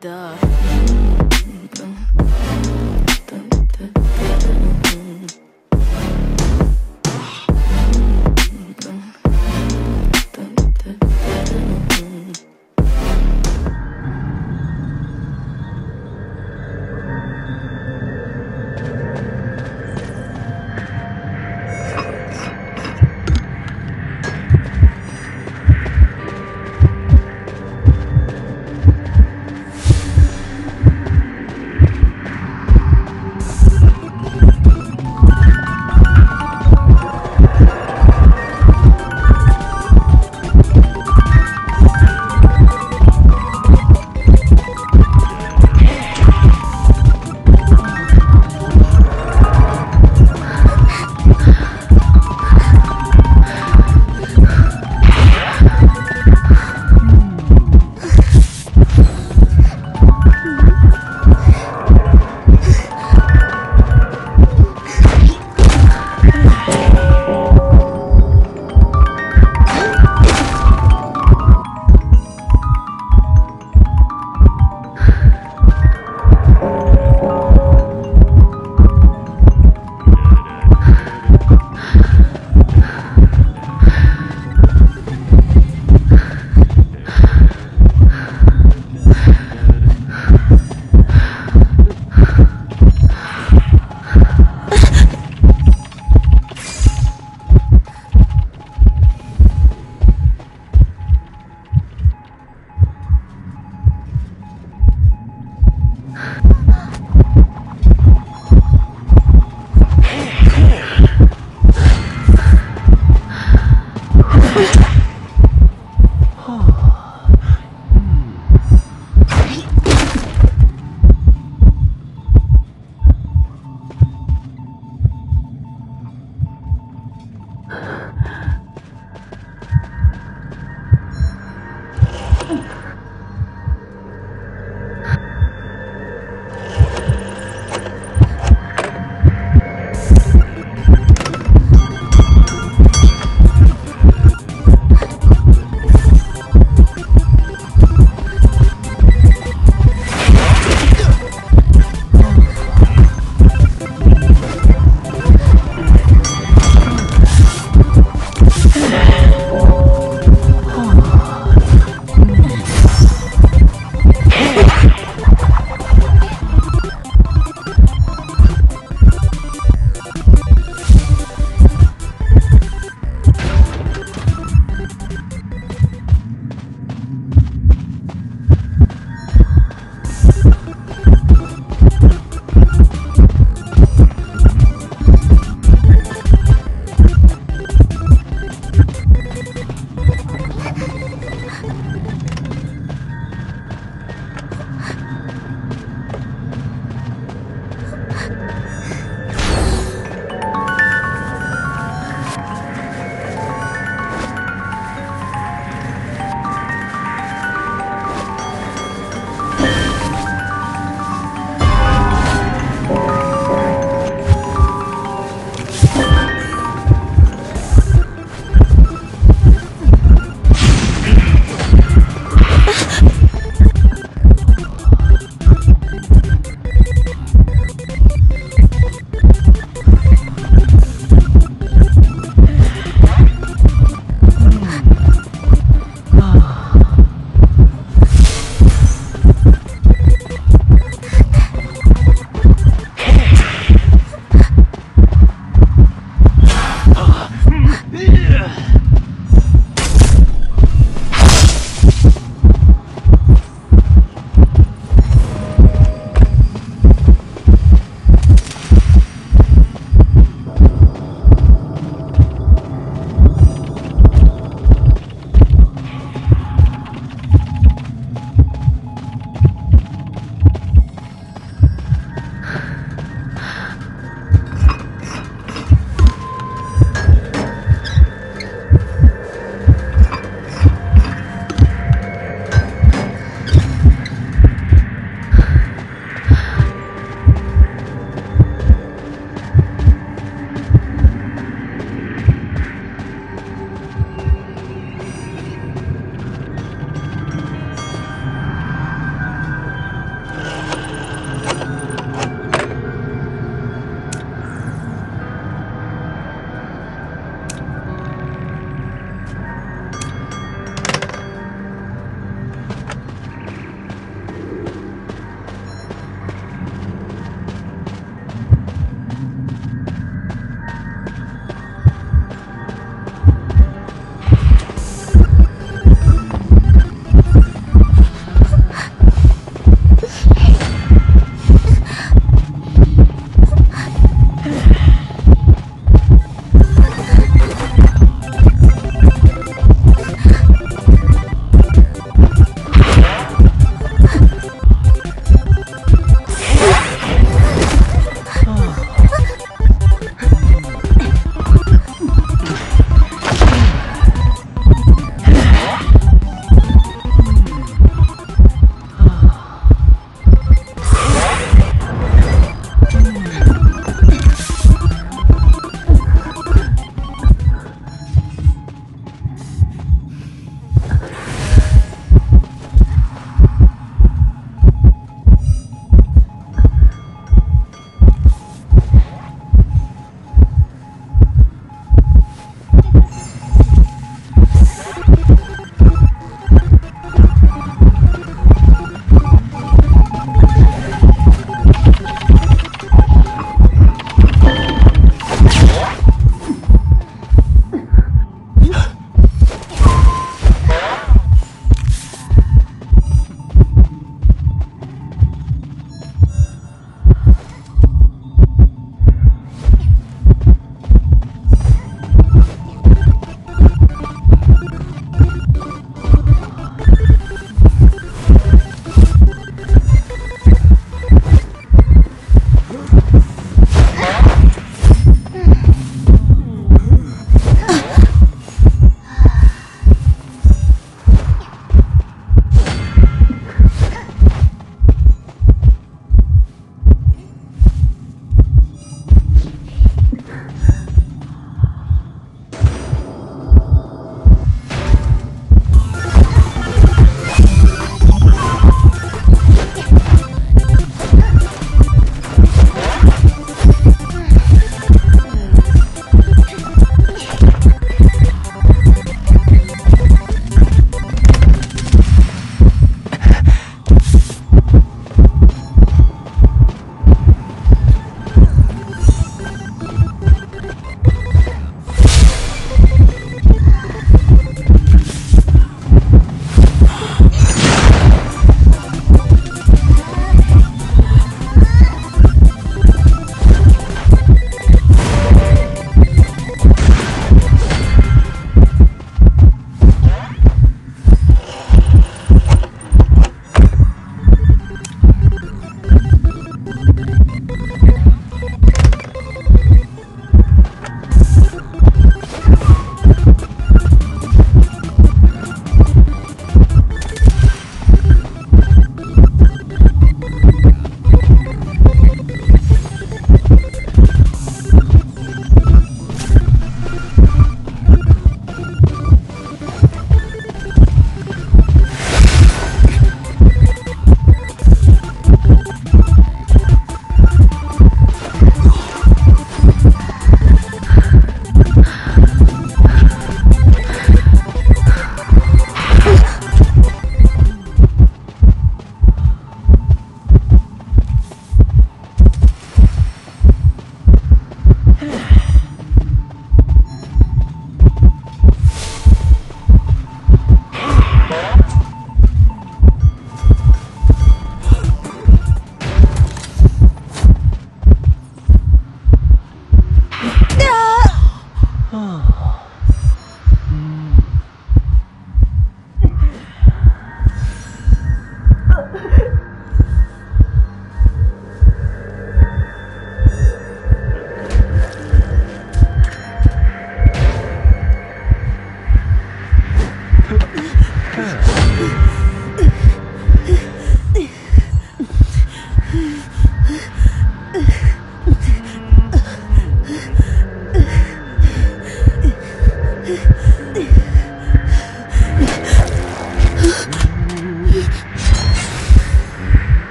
Duh.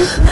Mm-hmm.